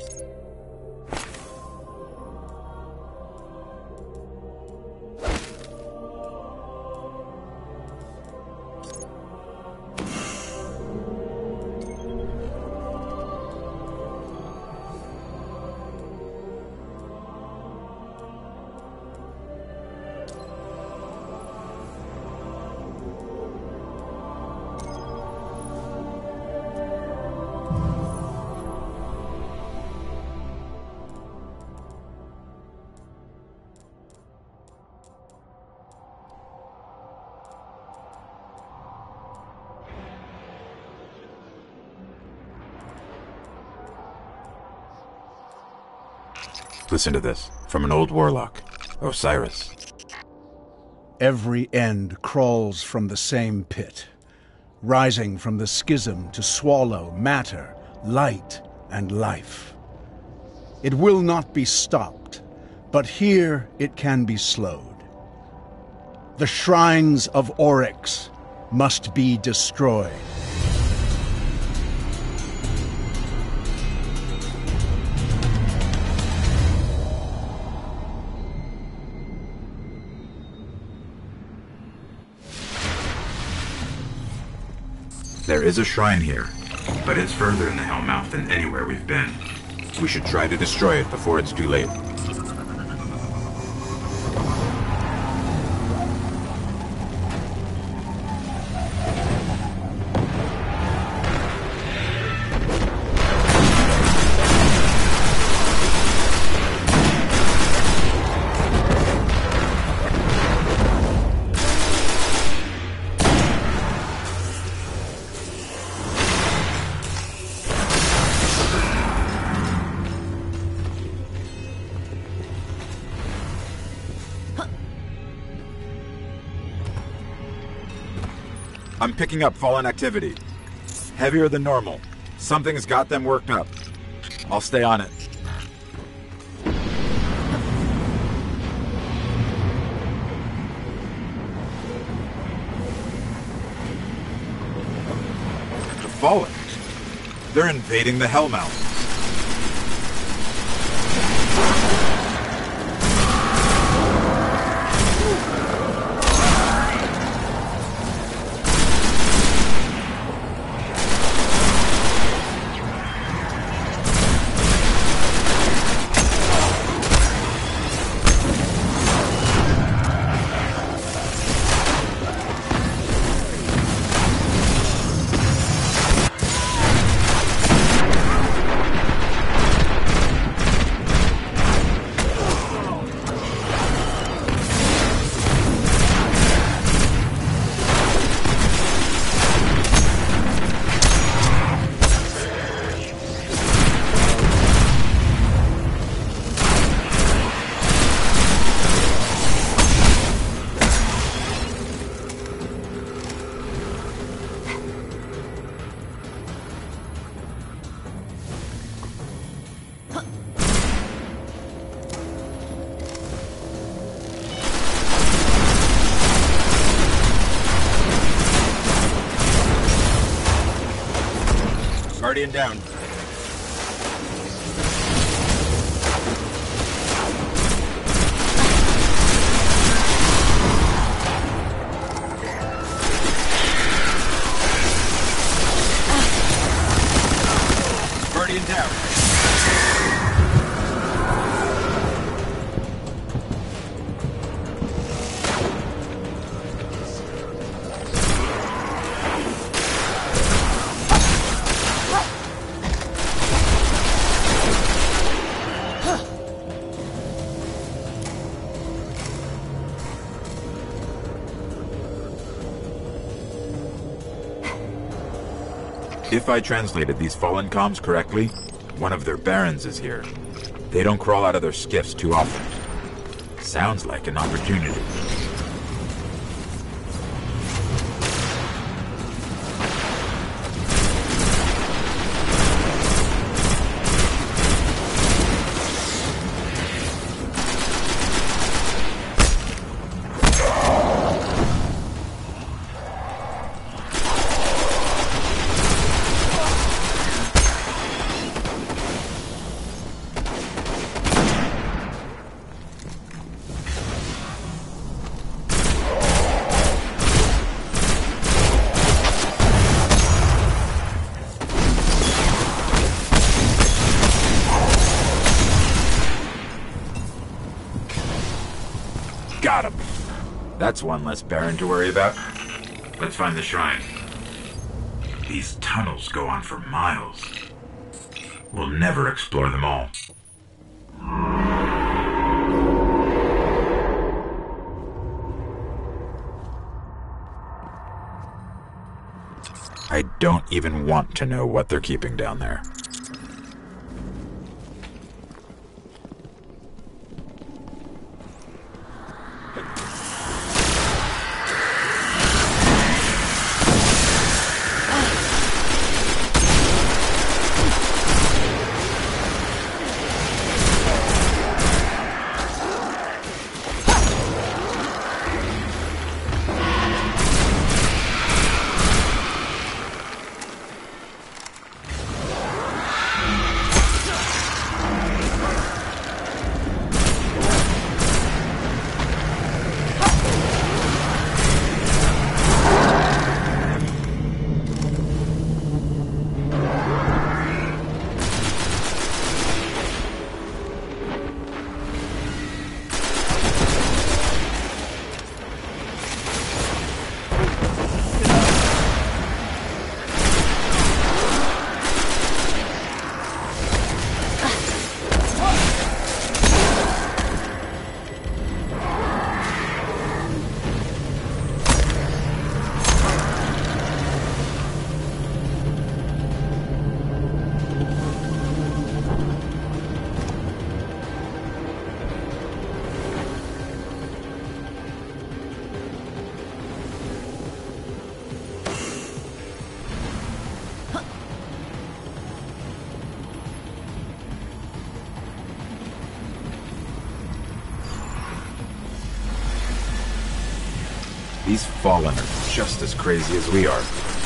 you Listen to this from an old warlock, Osiris. Every end crawls from the same pit, rising from the schism to swallow matter, light, and life. It will not be stopped, but here it can be slowed. The shrines of Oryx must be destroyed. There is a shrine here, but it's further in the Hellmouth than anywhere we've been. We should try to destroy it before it's too late. I'm picking up fallen activity. Heavier than normal. Something's got them worked up. I'll stay on it. The Fallen? They're invading the Hellmouth. Guardian If I translated these fallen comms correctly, one of their barons is here. They don't crawl out of their skiffs too often. Sounds like an opportunity. That's one less Baron to worry about. Let's find the shrine. These tunnels go on for miles. We'll never explore them all. I don't even want to know what they're keeping down there. These Fallen are just as crazy as we are.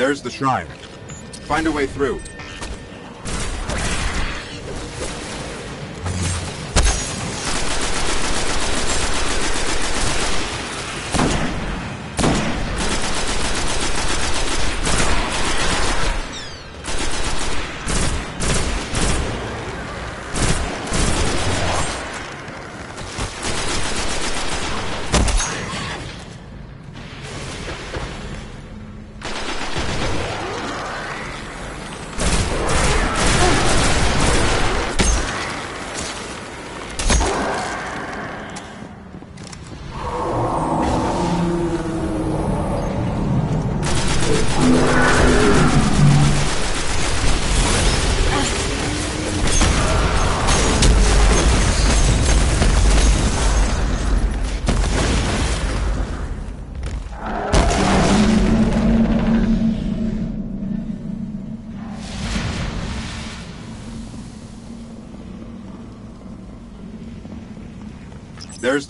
There's the shrine. Find a way through.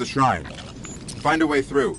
The shrine. Find a way through.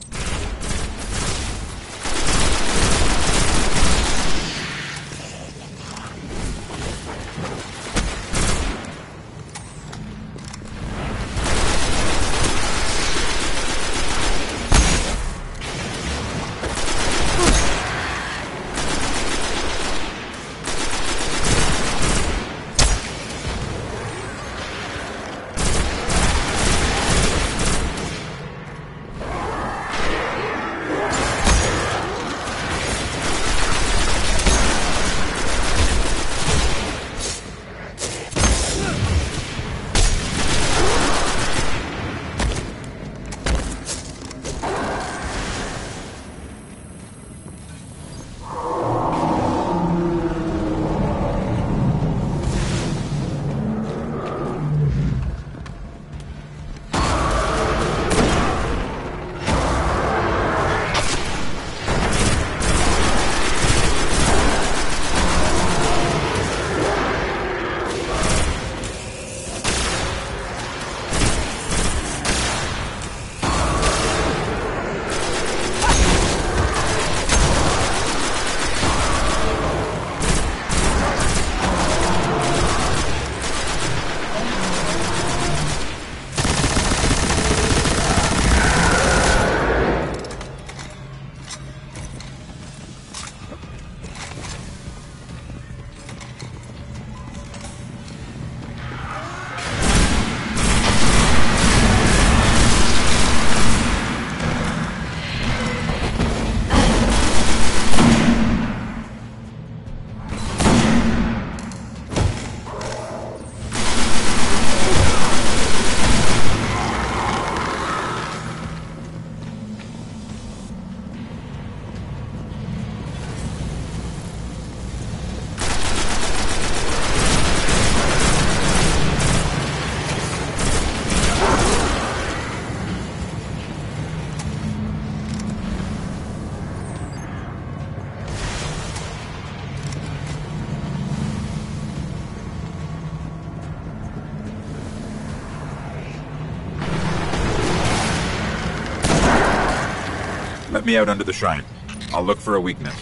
Let me out under the shrine. I'll look for a weakness.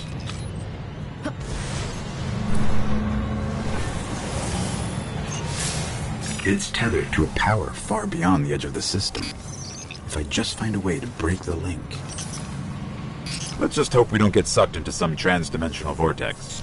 It's tethered to a power far beyond the edge of the system. If I just find a way to break the link. Let's just hope we don't get sucked into some trans-dimensional vortex.